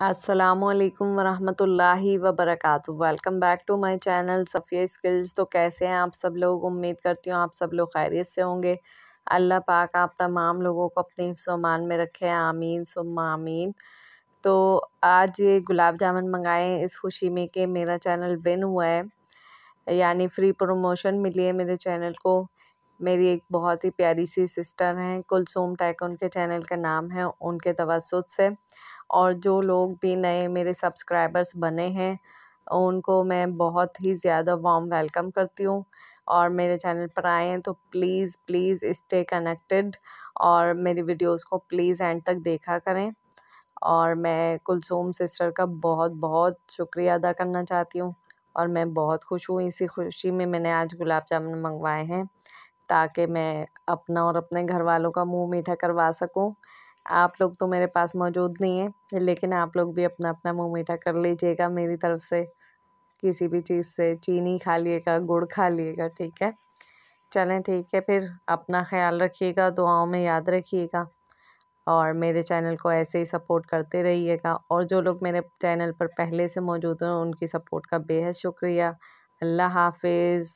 असलकम वरहमतुल्लाहि वबरकatuh welcome back to my channel Safiya skills. तो कैसे हैं आप सब लोग? उम्मीद करती हूँ आप सब लोग खैरियत से होंगे। अल्लाह पाक आप तमाम लोगों को अपने सामान में रखे। आमीन सुम आमीन। तो आज ये गुलाब जामुन मंगाए इस खुशी में कि मेरा चैनल विन हुआ है। यानी फ्री प्रमोशन मिली है मेरे चैनल को। मेरी एक बहुत ही प्यारी सी सिस्टर हैं, कुलसूम टैक उनके चैनल का नाम है। उनके तवसत से और जो लोग भी नए मेरे सब्सक्राइबर्स बने हैं, उनको मैं बहुत ही ज़्यादा वार्म वेलकम करती हूँ। और मेरे चैनल पर आए हैं तो प्लीज़ प्लीज़ स्टे कनेक्टेड और मेरी वीडियोस को प्लीज़ एंड तक देखा करें। और मैं कुलसूम सिस्टर का बहुत बहुत शुक्रिया अदा करना चाहती हूँ और मैं बहुत खुश हूँ। इसी खुशी में मैंने आज गुलाब जामुन मंगवाए हैं ताकि मैं अपना और अपने घर वालों का मुँह मीठा करवा सकूँ। आप लोग तो मेरे पास मौजूद नहीं है, लेकिन आप लोग भी अपना अपना मुँह मीठा कर लीजिएगा मेरी तरफ़ से। किसी भी चीज़ से चीनी खा लिएगा, गुड़ खा लिएगा, ठीक है? चलें, ठीक है, फिर अपना ख्याल रखिएगा, दुआओं में याद रखिएगा। और मेरे चैनल को ऐसे ही सपोर्ट करते रहिएगा। और जो लोग मेरे चैनल पर पहले से मौजूद हैं, उनकी सपोर्ट का बेहद शुक्रिया। अल्लाह हाफिज़।